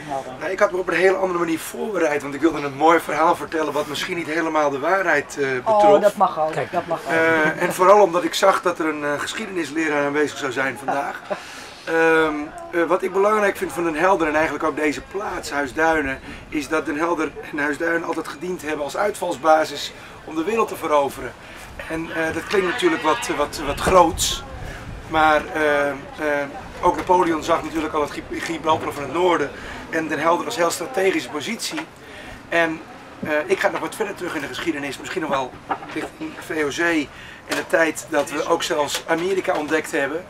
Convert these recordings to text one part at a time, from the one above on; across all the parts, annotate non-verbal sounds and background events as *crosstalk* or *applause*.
Helder? Nou, ik had me op een hele andere manier voorbereid, want ik wilde een mooi verhaal vertellen wat misschien niet helemaal de waarheid eh betrof. Oh, dat mag ook. Dat mag ook. Eh, en vooral omdat ik zag dat er een eh, geschiedenisleraar aanwezig zou zijn vandaag. *laughs* Ehm, eh, wat ik belangrijk vind van Den Helder en eigenlijk ook deze plaats, Huisduinen, is dat Den Helder en Huisduinen altijd gediend hebben als uitvalsbasis om de wereld te veroveren. En eh, dat klinkt natuurlijk wat, wat, wat groots, maar eh, ook Napoleon zag natuurlijk al het Gi- Gibraltar van het noorden en Den Helder als heel strategische positie. En eh, ik ga nog wat verder terug in de geschiedenis, misschien nog wel richting VOC en de tijd dat we ook zelfs Amerika ontdekt hebben.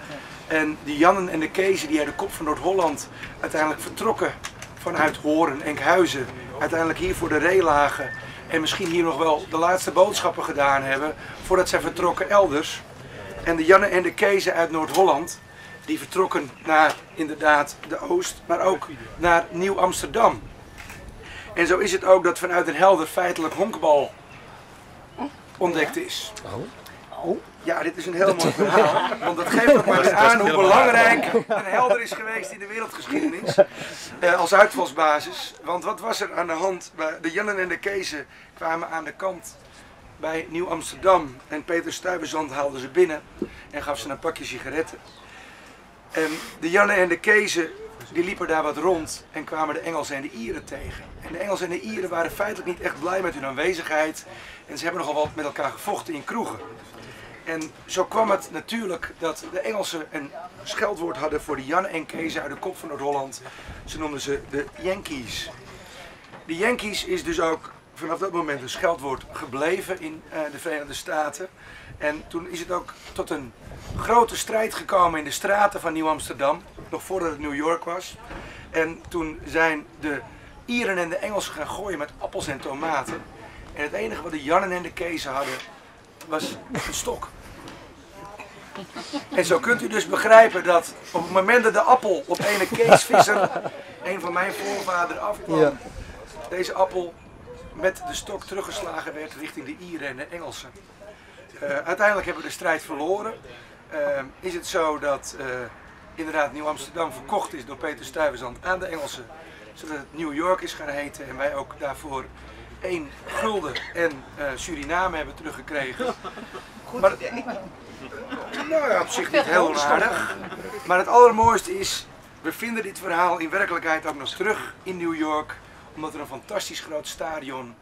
En die Jannen en de Kezen die uit de kop van Noord-Holland uiteindelijk vertrokken vanuit Horen, Enkhuizen, uiteindelijk hier voor de Ree lagen en misschien hier nog wel de laatste boodschappen gedaan hebben voordat zij vertrokken elders. En de Jannen en de Kezen uit Noord-Holland, die vertrokken naar inderdaad de Oost, maar ook naar Nieuw-Amsterdam. En zo is het ook dat vanuit Den Helder feitelijk honkbal ontdekt is. Oh. Ja, dit is een heel mooi verhaal. Want dat geeft ook maar weer aan hoe belangrijk Den Helder is geweest in de wereldgeschiedenis. eh, als uitvalsbasis. Want wat was er aan de hand? De Jannen en de Kezen kwamen aan de kant bij Nieuw-Amsterdam. En Peter Stuyvesant haalde ze binnen en gaf ze een pakje sigaretten. En de Jannen en de Kezen die liepen daar wat rond en kwamen de Engelsen en de Ieren tegen. En de Engelsen en de Ieren waren feitelijk niet echt blij met hun aanwezigheid. En ze hebben nogal wat met elkaar gevochten in kroegen. En zo kwam het natuurlijk dat de Engelsen een scheldwoord hadden voor de Jannen en Kezen uit de kop van Noord-Holland. Ze noemden ze de Yankees. De Yankees is dus ook vanaf dat moment een scheldwoord gebleven in eh, de Verenigde Staten. En toen is het ook tot een grote strijd gekomen in de straten van Nieuw-Amsterdam, nog voordat het New York was. En toen zijn de Ieren en de Engelsen gaan gooien met appels en tomaten. En het enige wat de Jannen en de Kezen hadden, was een stok. En zo kunt u dus begrijpen dat op het moment dat de appel op ene Kees Visser, een van mijn voorvaderen, afkwam, Ja. deze appel met de stok teruggeslagen werd richting de Ieren en de Engelsen. Eh, uiteindelijk hebben we de strijd verloren. Eh, is het zo dat eh, inderdaad Nieuw-Amsterdam verkocht is door Peter Stuyvesant aan de Engelsen, zodat het New York is gaan heten en wij ook daarvoor één gulden en Suriname hebben teruggekregen. Maar, nou ja, op zich niet heel onaardig. Maar het allermooiste is, we vinden dit verhaal in werkelijkheid ook nog terug in New York. Omdat er een fantastisch groot stadion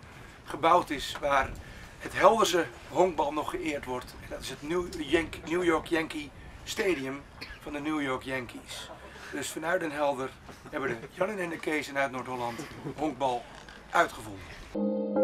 gebouwd is waar het Helderse honkbal nog geëerd wordt. En dat is het New, York Yankee Stadium van de New York Yankees. Dus vanuit Den Helder hebben de Jannen en de Kees uit Noord-Holland honkbal uitgevonden.